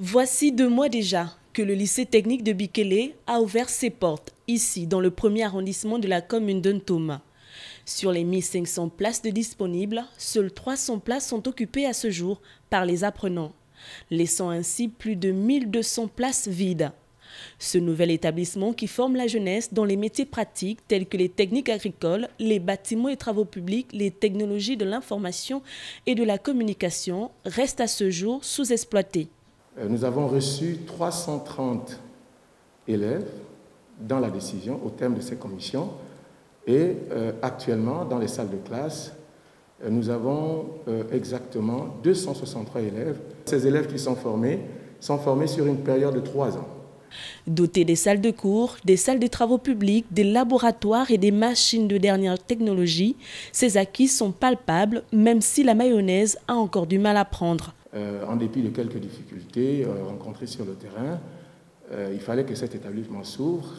Voici deux mois déjà que le lycée technique de Bikele a ouvert ses portes, ici dans le premier arrondissement de la commune d'Untoma. Sur les 1500 places disponibles, seules 300 places sont occupées à ce jour par les apprenants, laissant ainsi plus de 1200 places vides. Ce nouvel établissement qui forme la jeunesse dans les métiers pratiques tels que les techniques agricoles, les bâtiments et travaux publics, les technologies de l'information et de la communication reste à ce jour sous-exploité. Euh, nous avons reçu 330 élèves dans la décision au terme de ces commissions et euh, actuellement dans les salles de classe, euh, nous avons exactement 263 élèves. Ces élèves qui sont formés sont formés sur une période de trois ans. Dotés des salles de cours, des salles de travaux publics, des laboratoires et des machines de dernière technologie, ces acquis sont palpables même si la mayonnaise a encore du mal à prendre. Euh, en dépit de quelques difficultés euh, rencontrées sur le terrain, euh, il fallait que cet établissement s'ouvre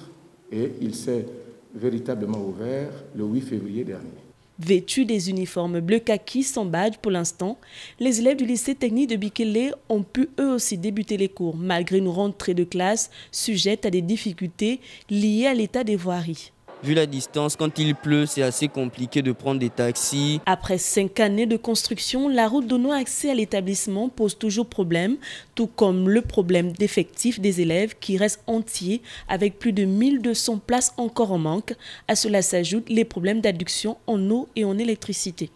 et il s'est véritablement ouvert le 8 février dernier. Vêtus des uniformes bleu kaki sans badge pour l'instant, les élèves du lycée technique de Bikele ont pu eux aussi débuter les cours, malgré une rentrée de classe sujette à des difficultés liées à l'état des voiries. Vu la distance, quand il pleut, c'est assez compliqué de prendre des taxis. Après cinq années de construction, la route donnant accès à l'établissement pose toujours problème, tout comme le problème d'effectif des élèves qui reste entier avec plus de 1200 places encore en manque. À cela s'ajoutent les problèmes d'adduction en eau et en électricité.